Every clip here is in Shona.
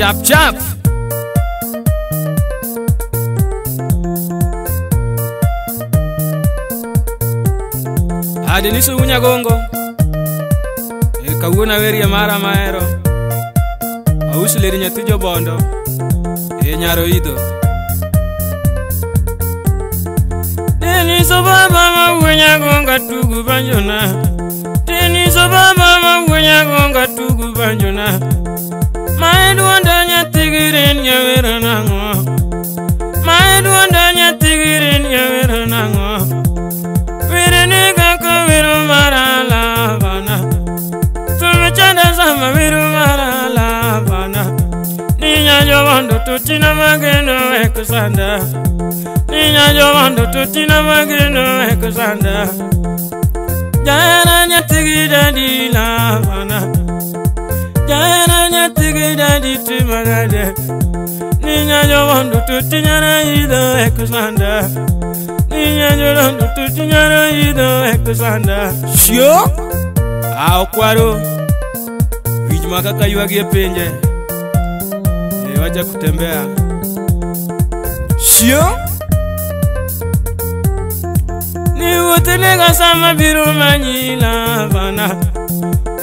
Cap-cap Adi nisu unya gongo eh, Kawuona weri ya mara maero Ausu leri nyatujo bondo E nyaro ido Teniso baba mawunya gonga tugu banjona Teniso baba mawunya gonga tugu banjona My tigirin yewirinango maeduondo nya tigirin yewirinango wirinigako wiru maralabana tumichadasama wiru maralabana ninyajobondo tutina magendo wekusanda ninyajobondo tutina magendo wekusanda jaeranya tigidadilabana nyana tigida ditimagade ninyajobondu tutinyana yido ekusanda ninyajolondu tutinyana yido ekusanda sio aw kwaro winj maka kayuagi e pinje ewajakutembea sio niwuthinega sama biro manyila vana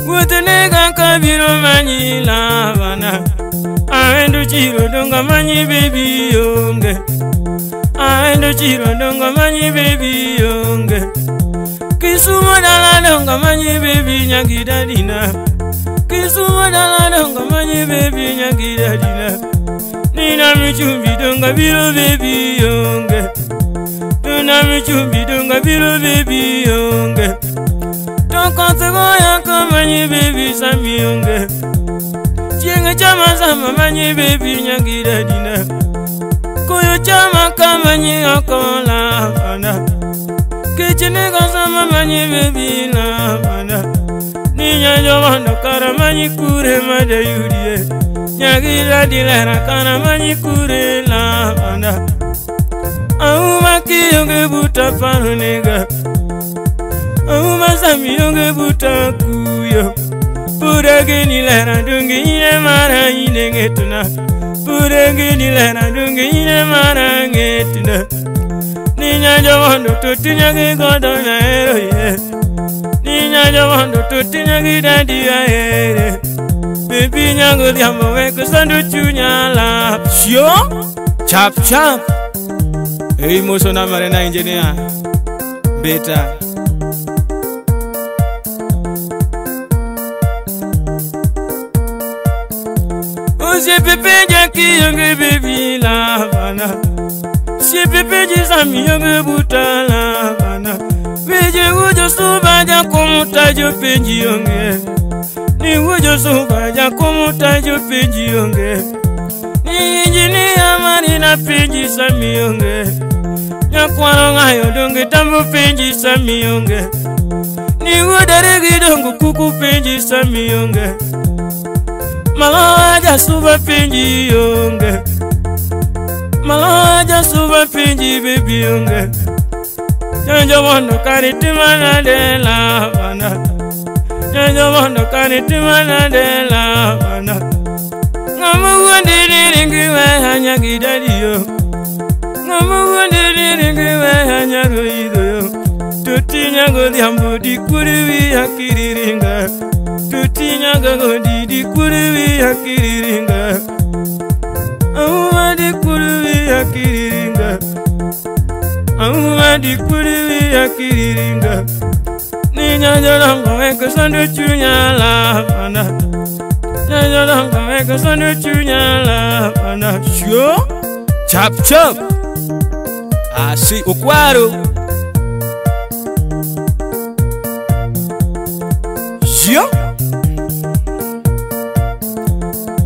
kutoneka kabiro manyilavana aendo chiro donga manyi bebi yonge aendo chiro donga manyi bebi yonge kisumo dala donga manyi bebi nyagidadina kisumo dala donga manyi bebi nyagidadina nina michumbi donga biro bebi yonge nina michumbi donga biro bebi yonge, Nina, michumbi, donga, biro, baby, yonge kwatse go ya ka manye bebi sa biyonge tienge tsa mazama manye bebi nyakile dina koyo tsa maka manye ya kola bana kechine ka sama manye bebi na bana ninyanyo bano kara manye kure made yurie nyakile dilera kara manye kure la bana auma kiyonge buta paro nega umasamiyonge butakuyo purekenilerandungeine mara inengetuna purekenilerandungeine mara ngetuna ninyajovondo totinyagi godo vaero ye ninyajovondo totinyagi dadi vaere bepi nyago dhiambo vekosandu chunyalap sio chapchap ei mosona mare nainjenia mbeta hey, Si pepe je ki yonge bebi la vana Si pepe je sami yonge buta la vana Beje ujo suba ja komuta jo peji yonge Ni ujo suba ja komuta jo peji yonge Ni injini amari na peji sami yonge Nyakwaro ngayo donge tambo peji sami yonge Ni udaregi dongo kuku peji sami yonge Ni udaregi dongo kuku peji sami yonge Mala waja suwe finji yonge Mala waja suwe finji bibi yonge Nyonjo wando karitima na dela wana Nyonjo wando karitima na dela wana Ngamu wende niringiwe hanya gidari yo Ngamu wende niringiwe hanya ruido yo Tutinyango diambu dikuri wia kiriringa nyagango didi kuruwi yakiriringa Auma di kuruwi yakiriringa Auma di kuruwi yakiriringa Ninyajalanga weke sandu chunyala pana Nyajalanga weke sandu chunyala pana Shio Chap chap Asi ah, ukwaro Shio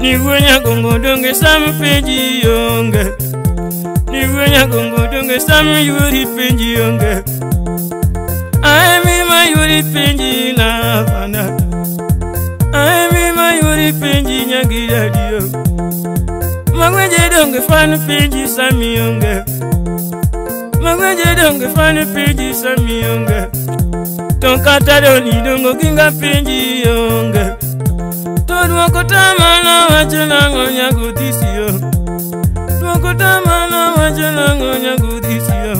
Nivunya gongo donge sami penji yonge Nivunya gongo donge sami yuri penji yonge I mi ma yuri penji na vana I mi ma yuri penji nyagira diyo Magweje donge fanu penji sami yonge Magweje donge fanu penji sami yonge Tonkata doni dongo kinga penji yonge dwoko tamana wacho nang'o nyako dhisiyo dwoko tamana wacho nang'o nyako dhisiyo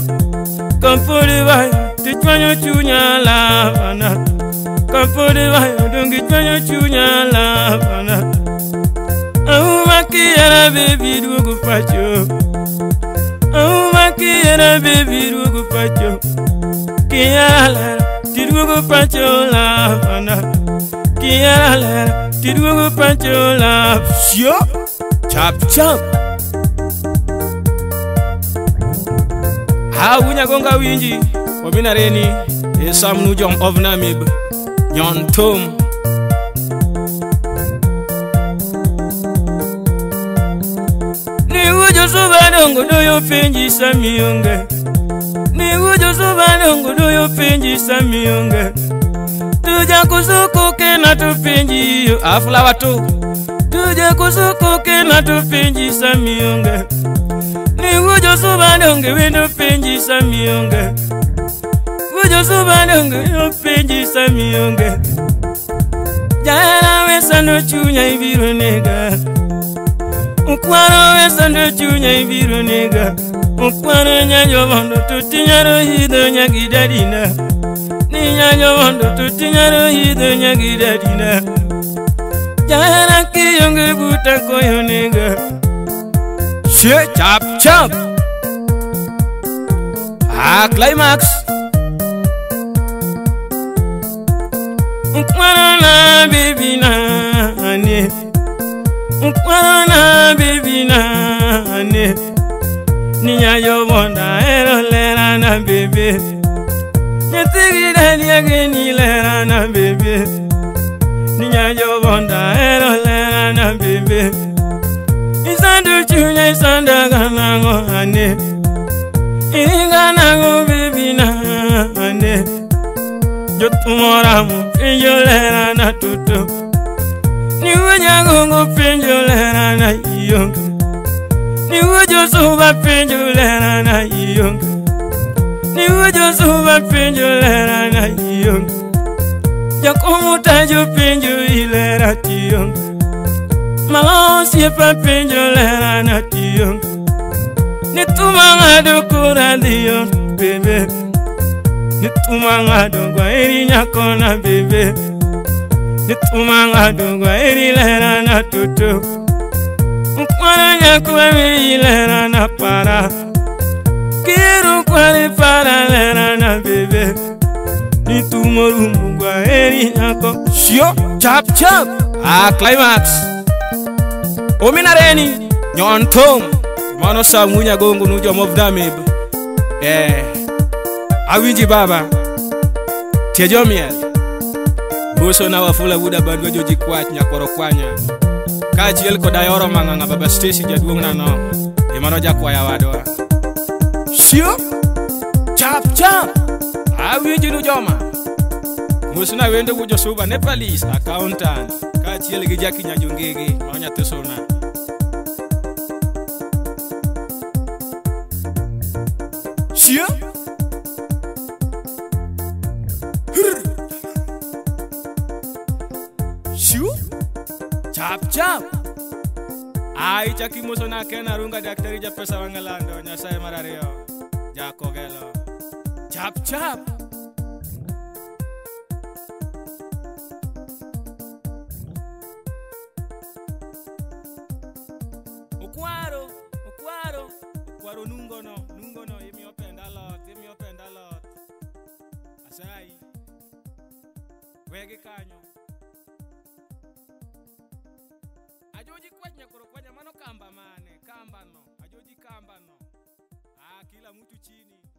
kapodi wayo tichwanyo chunya lavana kapodi wayo dongi chwanyo chunya lavana aumakiyera bebi dwoko pacho aumakiyera bebi dwoko pacho kiyalera tidwoko pacho lavana kiyalera Did we go punch your love? Sure. Chop, chop. How we gonna win you? We're gonna win you. of Namib. Yon Tom. Niwujo subanongo doyo pinji samiyonge. Niwujo subanongo doyo pinji samiyonge. tuja kuzuku kena tupinji yu afula watu tuja kuzuku kena tupinji samiunga ni ujo subadongi windu pinji samiunga ujo subadongi windu pinji samiunga jala wesa ndo chunya ibiru nega mkwaro wesa ndo chunya ibiru nega mkwaro nyanyo vando tutinyaro hido nyagidadina mkwaro nyanyo vando tutinyaro hido nyagidadina ninyanyondo tutinyaro yidho nyagidadina jana kionge buta koyonega che chap chap a climax nkmarana bebina ane nkmarana bebina ane ninyayobonda erolerana bebe nyage ni lera na bebe Ni nyajo bonda ero lera na bebe Isandu chunya isanda ganango ane Inganango bebi na ane Jotumoramu pinjo lera na tutu Niwe nyagongo pinjo lera na iyonga Niwe josuba pinjo lera na iyonga niwujosuba penjo lera na iyon jakumutajo penjo ilera tiyon malosiepa penjo lera na tiyon nitumang'ado kuradhiyo bebe nitumang'ado gwairi nyakona bebe nitumang'ado gwairi lera na toto mukwara nyakwami ilera na para kiru kwalifanana na bebe nitumoru Mungu eri yako shio chap chap ah climax nyon nyontom mano samunya gongo nujo mebe eh awinji baba tiejomiel buso na wafula buda bandwa jojikwach nyakworo kwanya kaachiel koda yoro mang'ang'a baba stesi jaduong' nano emano ya wadoa Siup Cap cap Awi jinu joma Musuna wende wujo suba nepalis Accountant Kachiel gi jaki nyajungigi Manya tesona Siup chap! Cap cap chaki kimusona kena runga daktari ja pesa wangalando Nyasaye marario Chop chop. Ukwaro, ukwaro, ukwaro nungo no, nungo no. Give me up and a lot, give me up and a lot. Asai, wege kanyo. Ajoji kwenye kuro kwenye mano kamba mane, kamba no. Ajoji kamba no. Ah, kila mtu chini.